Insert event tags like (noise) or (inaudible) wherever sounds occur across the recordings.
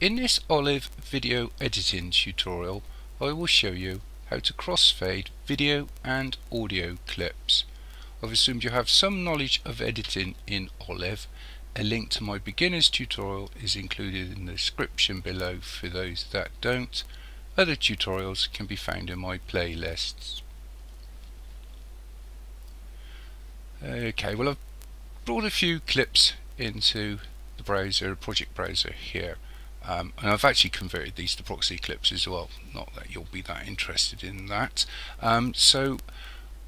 In this Olive video editing tutorial I will show you how to crossfade video and audio clips. I've assumed you have some knowledge of editing in Olive. A link to my beginners tutorial is included in the description below for those that don't. Other tutorials can be found in my playlists. Okay, well I've brought a few clips into the browser, project browser here. Um, and I've actually converted these to proxy clips as well. Not that you'll be that interested in that. Um, so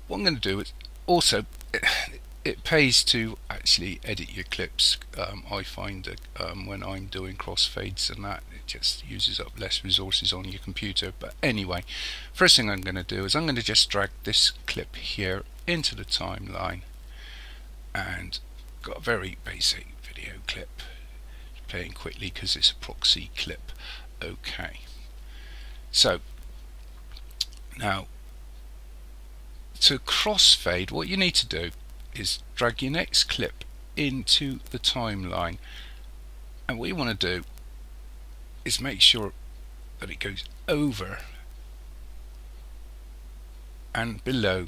what I'm going to do is also (sighs) it, pays to actually edit your clips um, I find that um, when I'm doing crossfades and that. It just uses up less resources on your computer. But anyway first thing I'm going to do is I'm going to just drag this clip here into the timeline and got a very basic video clip playing quickly because it's a proxy clip. Okay. So now to crossfade what you need to do is drag your next clip into the timeline. And what you want to do is make sure that it goes over and below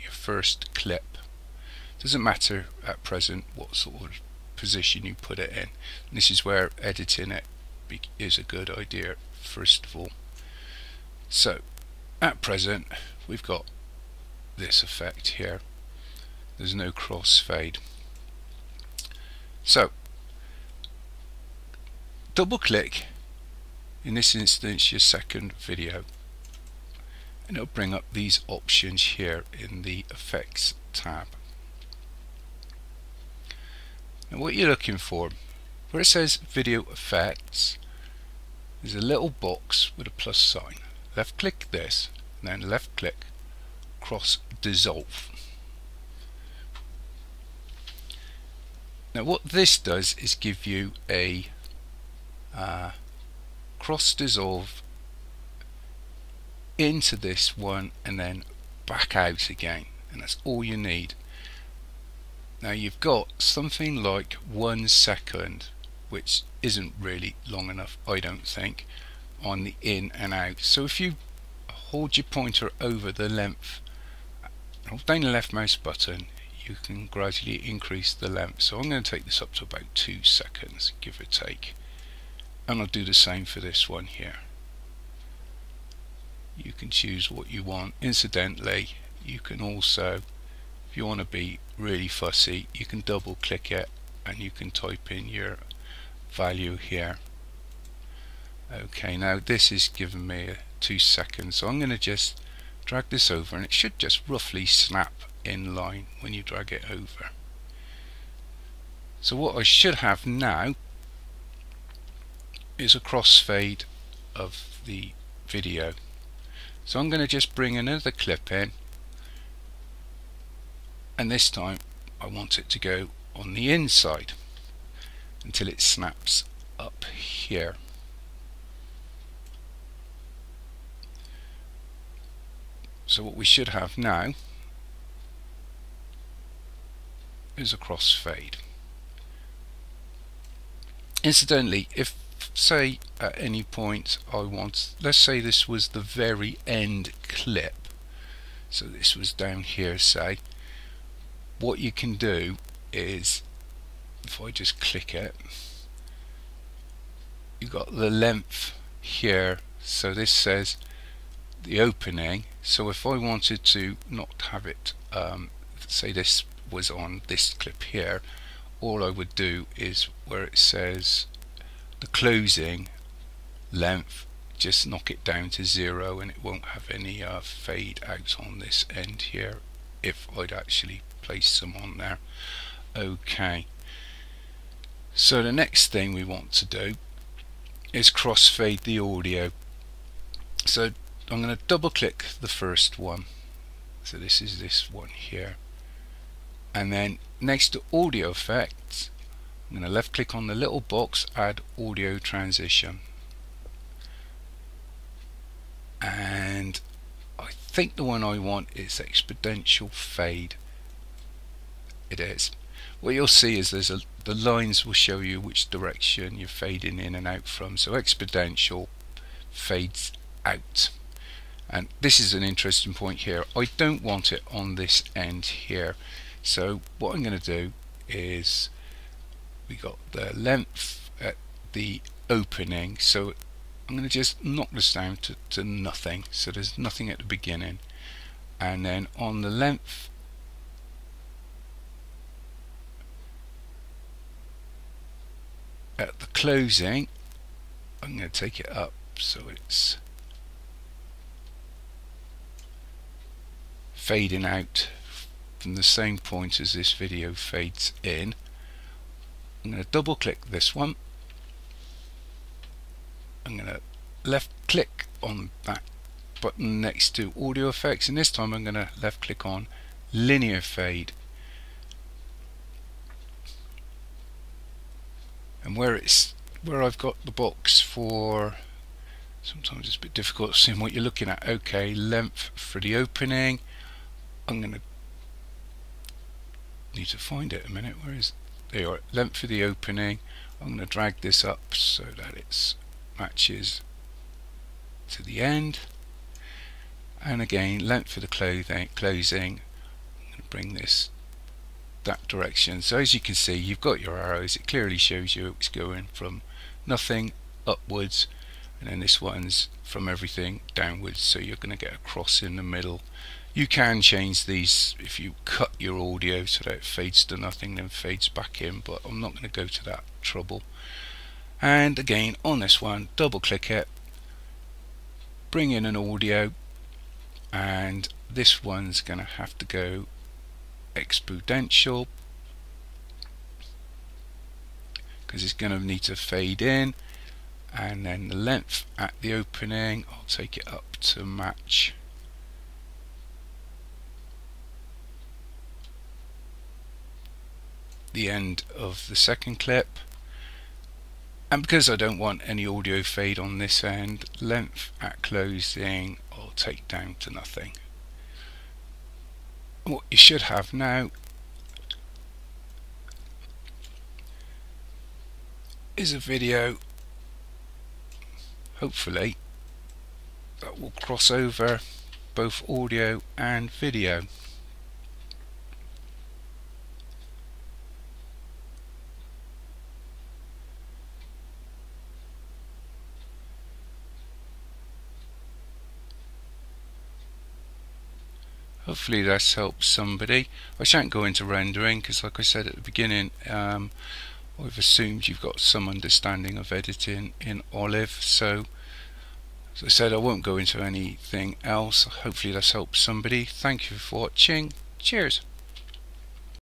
your first clip. Doesn't matter at present what sort of position you put it in. This is where editing it is a good idea first of all. So at present we've got this effect here. There's no crossfade. So double click in this instance your second video and it'll bring up these options here in the effects tab and what you're looking for, where it says video effects, there's a little box with a plus sign. Left click this, then left click cross dissolve. Now what this does is give you a uh, cross dissolve into this one and then back out again and that's all you need now you've got something like one second, which isn't really long enough, I don't think, on the in and out. So if you hold your pointer over the length, hold down the left mouse button, you can gradually increase the length. So I'm going to take this up to about two seconds, give or take. And I'll do the same for this one here. You can choose what you want. Incidentally, you can also if you want to be really fussy you can double click it and you can type in your value here. Okay now this is giving me two seconds. So I'm going to just drag this over and it should just roughly snap in line when you drag it over. So what I should have now is a crossfade of the video. So I'm going to just bring another clip in and this time I want it to go on the inside until it snaps up here. So what we should have now is a crossfade. Incidentally if say at any point I want let's say this was the very end clip. So this was down here say what you can do is if I just click it you got the length here. So this says the opening. So if I wanted to not have it um, say this was on this clip here all I would do is where it says the closing length just knock it down to zero and it won't have any uh, fade out on this end here if I'd actually place some on there. Okay. So the next thing we want to do is crossfade the audio. So I'm going to double click the first one. So this is this one here. And then next to audio effects I'm going to left click on the little box add audio transition. And think the one I want is exponential fade. It is. What you'll see is there's a the lines will show you which direction you're fading in and out from. So exponential fades out. And this is an interesting point here. I don't want it on this end here. So what I'm going to do is we got the length at the opening. So I'm going to just knock this down to, to nothing. So there's nothing at the beginning. And then on the length at the closing I'm going to take it up so it's fading out from the same point as this video fades in. I'm going to double click this one I'm going to left click on that button next to audio effects and this time I'm going to left click on linear fade. And where it's where I've got the box for sometimes it's a bit difficult seeing what you're looking at. Okay length for the opening. I'm gonna need to find it a minute. Where is there you are. Length for the opening. I'm going to drag this up so that it matches to the end. And again length for the clothing, closing. Bring this that direction. So as you can see you've got your arrows. It clearly shows you it's going from nothing upwards and then this one's from everything downwards. So you're going to get a cross in the middle. You can change these if you cut your audio so that it fades to nothing then fades back in but I'm not going to go to that trouble and again on this one double click it bring in an audio and this one's going to have to go exponential because it's going to need to fade in and then the length at the opening I'll take it up to match. The end of the second clip and because I don't want any audio fade on this end length at closing I'll take down to nothing. What you should have now is a video hopefully that will cross over both audio and video hopefully that's helped somebody. I shan't go into rendering because like I said at the beginning um, I've assumed you've got some understanding of editing in Olive. So as I said I won't go into anything else. Hopefully that's helped somebody. Thank you for watching. Cheers